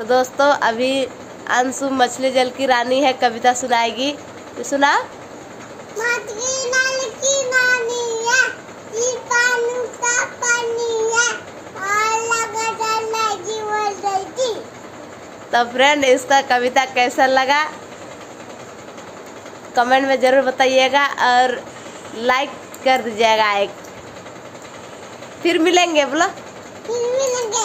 तो दोस्तों अभी अंशु मछली जल की रानी है कविता सुनाएगी। तो सुना। तो फ्रेंड इसका कविता कैसा लगा? कमेंट में ज़रूर बताइएगा और लाइक कर दीजिएगा एक। फिर मिलेंगे बोलो। फिर मिलेंगे।